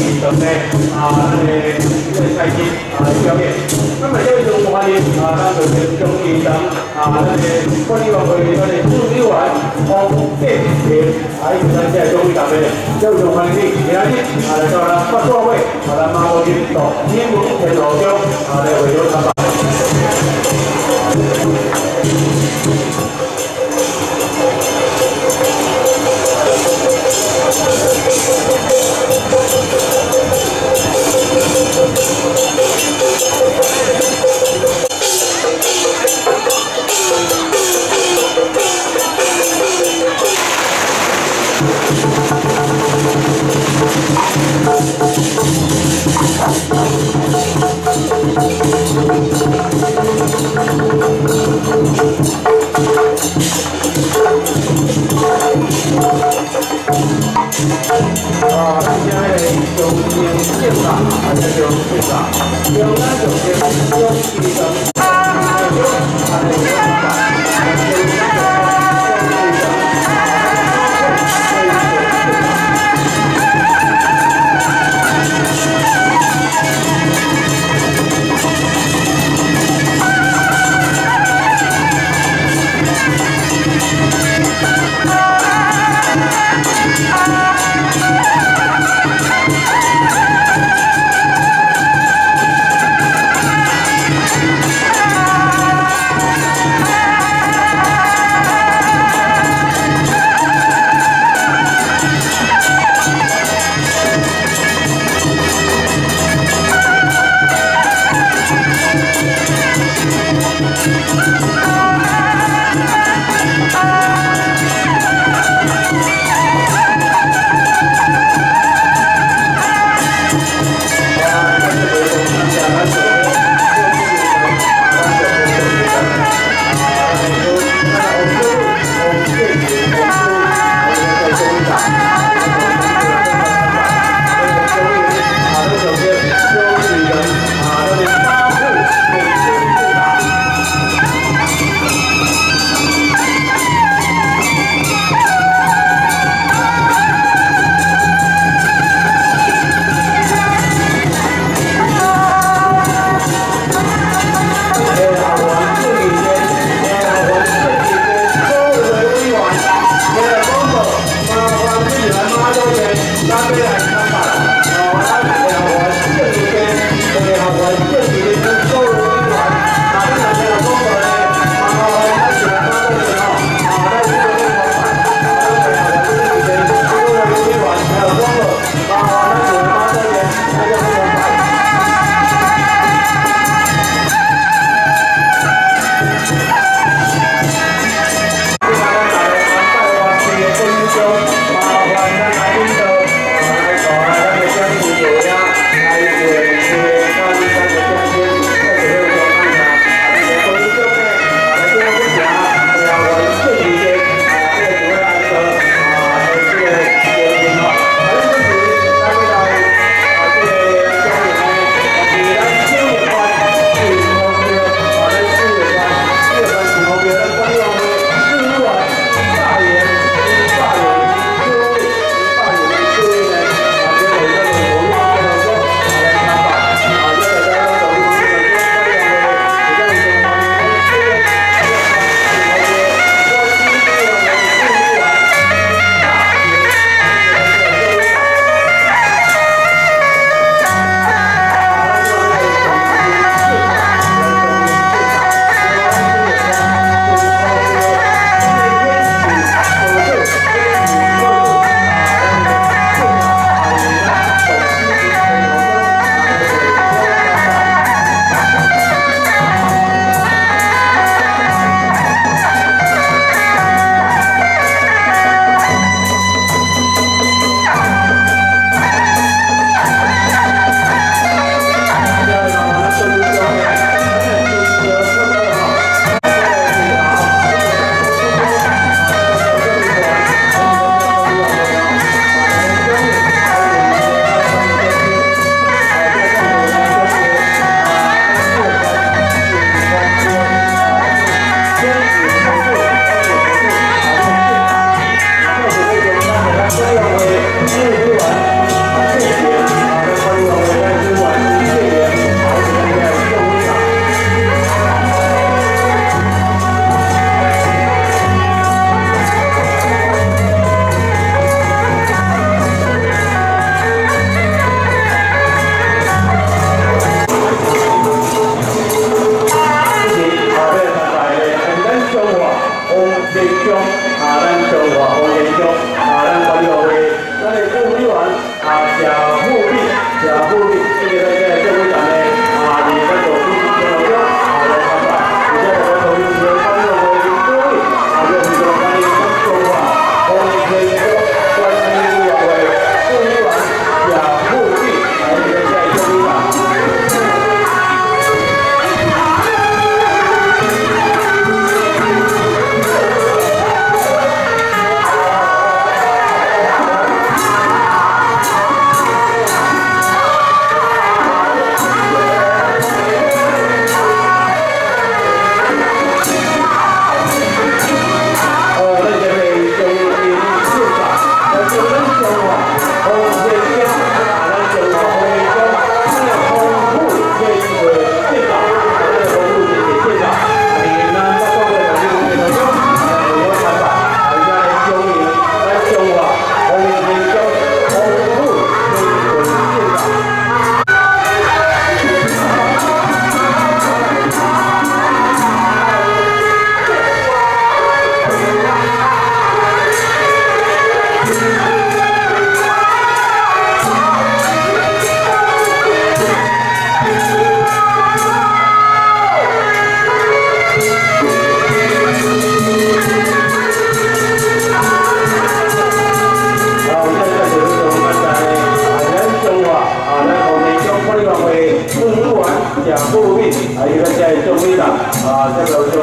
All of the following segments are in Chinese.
意義上，啊，咱的这个赛季啊，表现。那么这一种欢迎啊，咱就是中心上啊，咱的管理委员会咱的助理员黄建平，还有咱这中心上面这一种欢迎，今日啊来到咱发布会，啊，咱马国军到天母田老将啊来为咱参拜。 아, 시간을 좀 진행했습니다. 안녕히 계십시오. 기억나죠?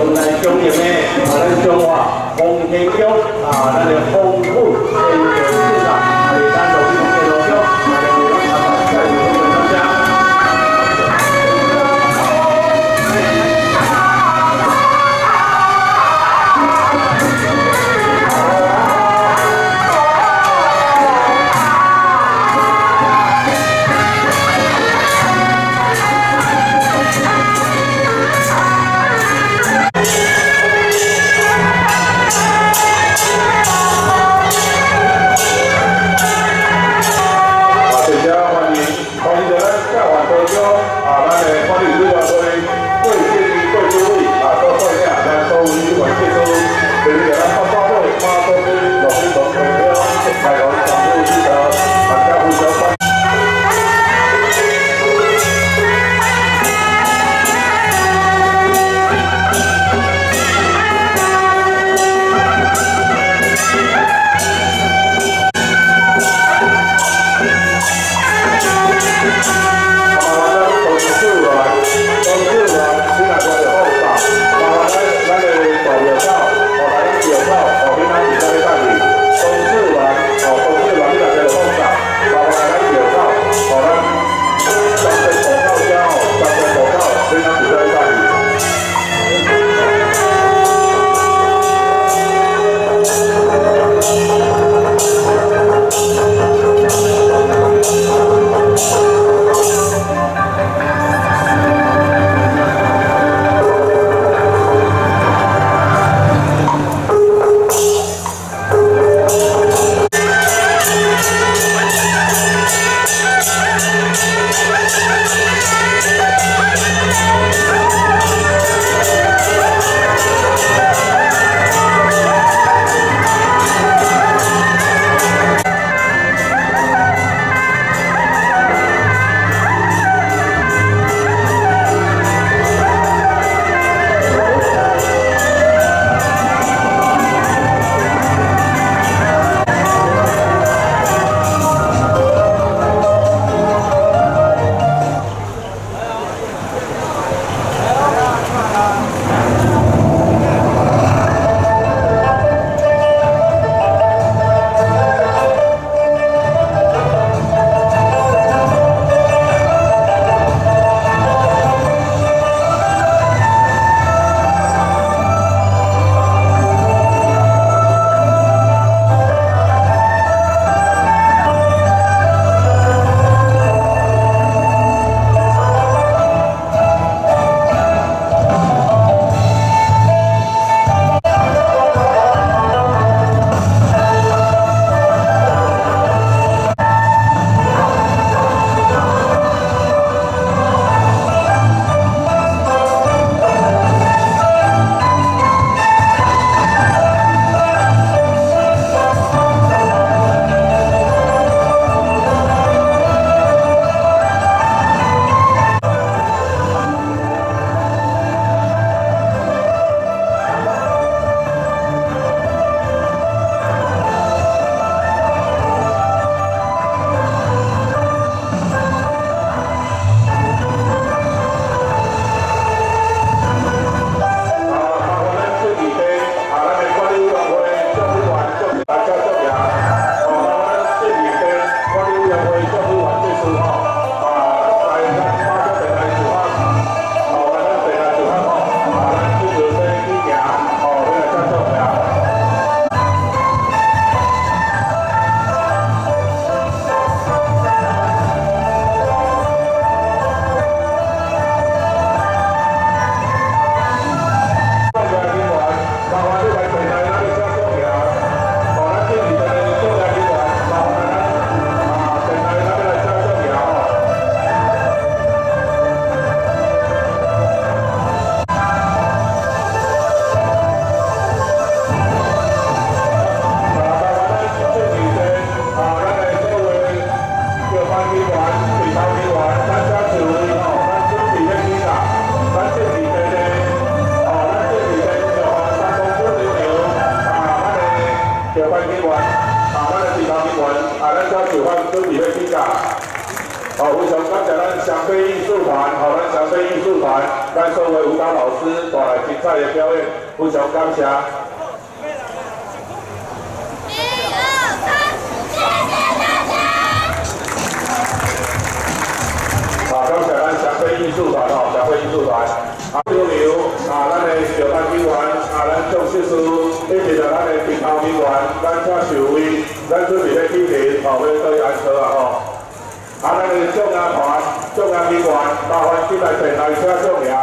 我们兄弟们，我们中华红天骄啊，咱的红土可以欣赏。咱的平头兵员，咱请受威，咱准备要起立，哦，要对安车啊，吼。啊，咱的中央团、中央兵员，麻烦进来前来请中央。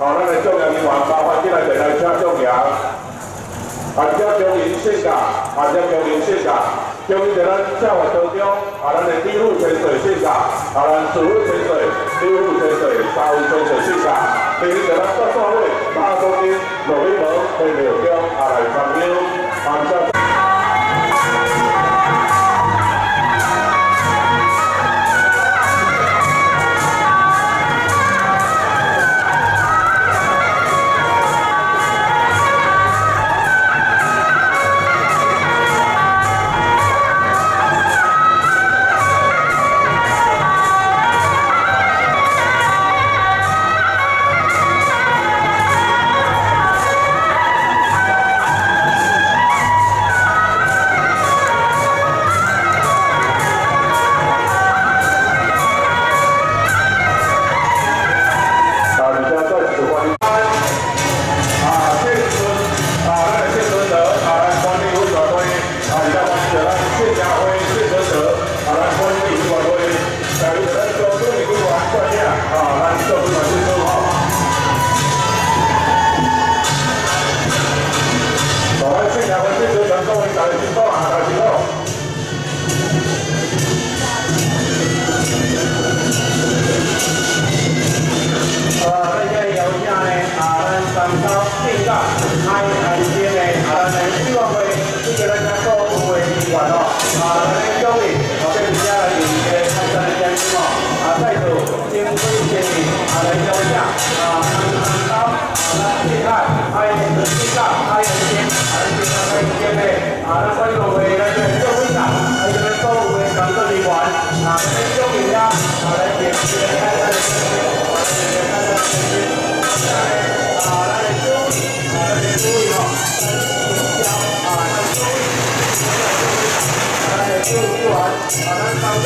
哦，咱的中央兵员，麻烦进来前来请中央。啊，只中营性格，啊，只中营性格，中营在咱社会当中，啊，咱的低富潜水性格，啊，咱主富潜水、低富潜水、高富潜水性格，平时在咱各社会、大公司、努力忙、在庙中啊来参与，I've got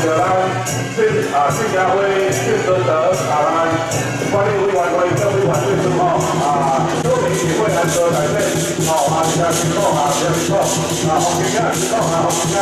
Jalan, Street, uh, Street Yahweh, Street Builders, Aran, 281 Way 团队之后啊，多媒体会员和团队，好啊，比较激动啊，比较激动，然后比较激动，然后比较。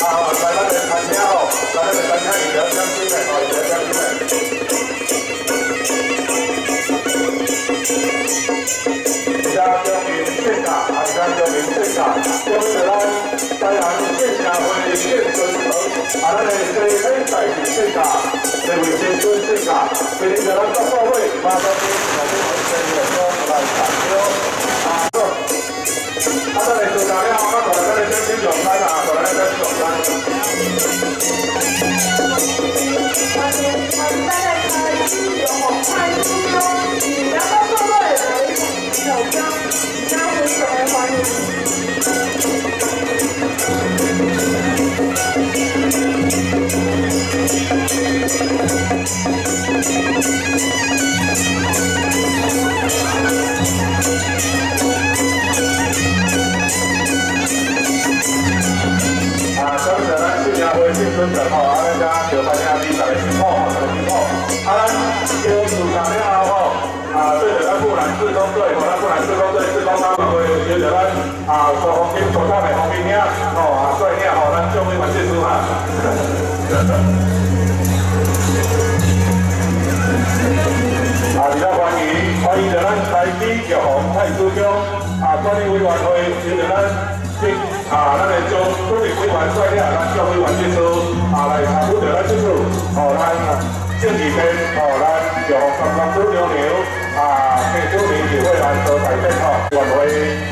啊，来咱的餐厅吼，来咱的餐厅饮料相亲的，哦，饮料相亲的。家乡民县长，啊，家乡民县长，今日咱台南县社会县村长，啊，咱的西北在地县长，这位县村县长，今日咱各部委马上去来跟我们县长来谈了，啊，好，啊，咱来做材料，啊，过来咱来先先用餐啊，过来咱先用餐。大家来有好菜吃哟，家会新村长吼，啊，咱家就发现比赛辛苦，辛苦，啊，咱叫自家了吼。啊，对着咱布兰自工队，和咱布兰自工队自工他们会有着咱啊，做红兵做大的红兵呀，哦啊，帅呀，吼，咱将会完结束哈。啊，而家欢迎欢迎着咱台北玉红太子宫啊，管理委员会有着咱啊，咱的将管理委员帅了，咱将会完结束啊，来参与着咱这次哦，咱。政治片哦，咱玉红刚刚煮牛牛啊，给周明也会来做台面哦，晚会。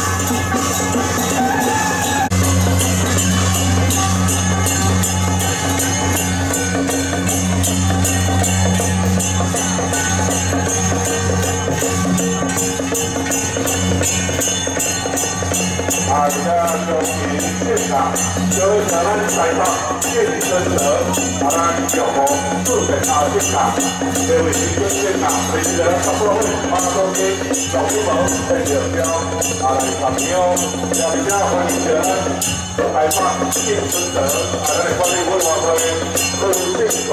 各位咱台北建真德，啊咱玉湖四平阿新卡，各位新春健康，随时咱合作会马上去小出门配着标，啊来朋友，也比较欢迎着咱台北建真德，啊咱的管理委员会各建团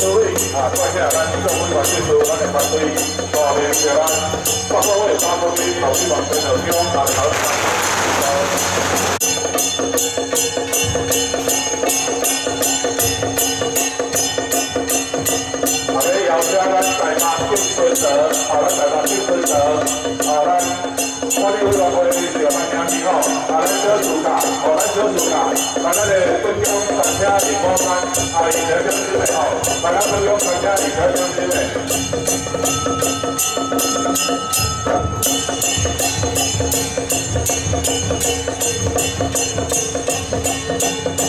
各位啊，带下咱政府团结组，咱的团队大面着咱合作会马上去小出门配着标，啊来 Thank you. jagat kaimakin sulta, orang kaimakin sulta, orang boleh ulang boleh diaman yang dino, orang jual juga, orang jual juga, mana le penjual kerja di kosan, hari kerja di lehau, mana penjual kerja di kerja di leh.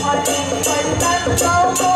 Hãy subscribe cho kênh Ghiền Mì Gõ Để không bỏ lỡ những video hấp dẫn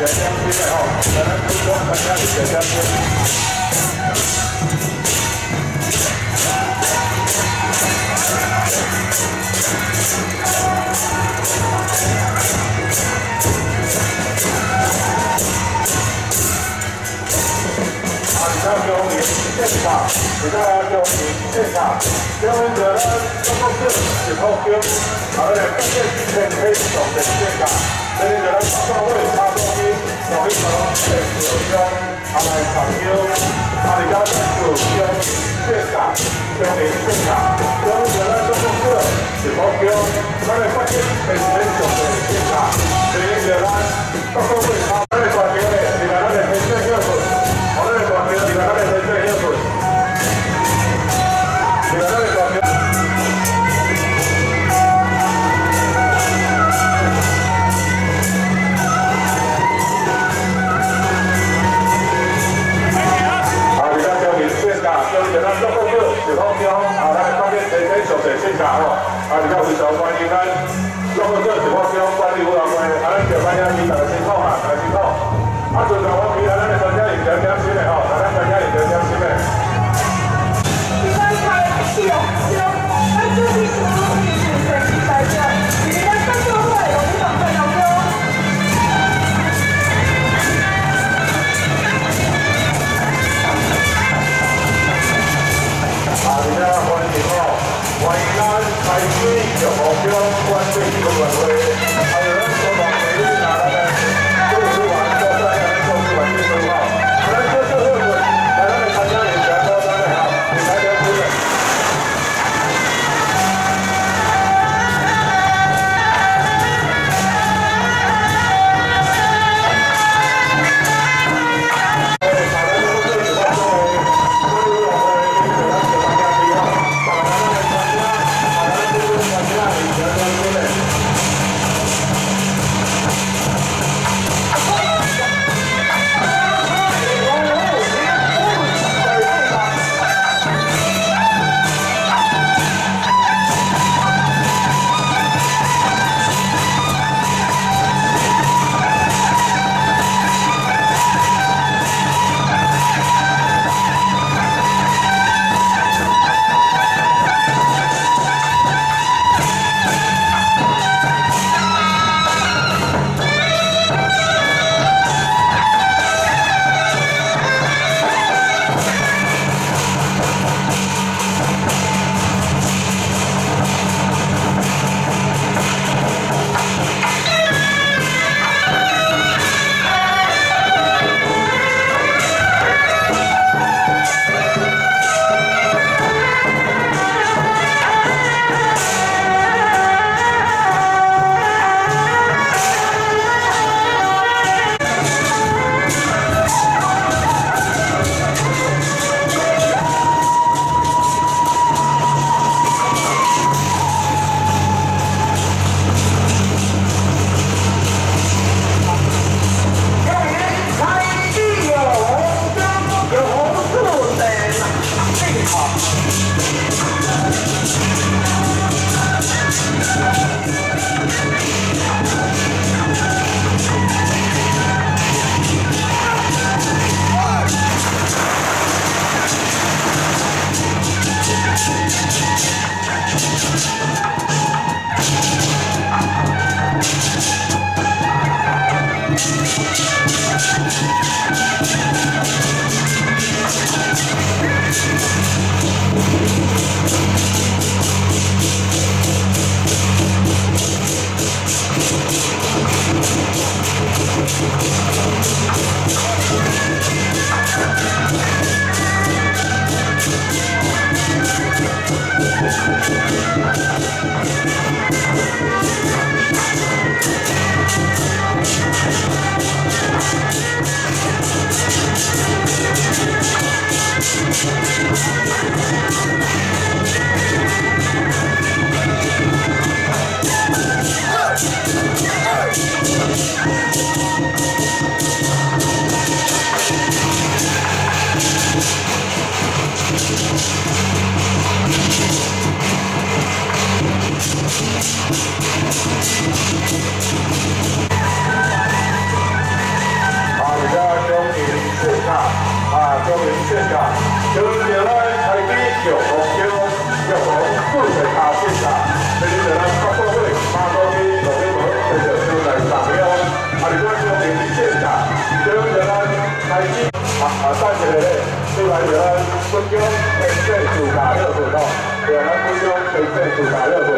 để xem như đại học là đang cung cấp bánh ra để xem như Chúng ta điều chỉnh trên thảm, theo bên dưới là trong công ty, chỉ thông tiêu, ở đây các trên hình hình tổng. declarar como a de de Và bây giờ, qua những ngày hôm trước, thì có khi ông qua đi. Broadway. 好，呃，暂停。这嘞，突然觉得，终究，真正主打热度。哦，对，我们终究，真正主打热度。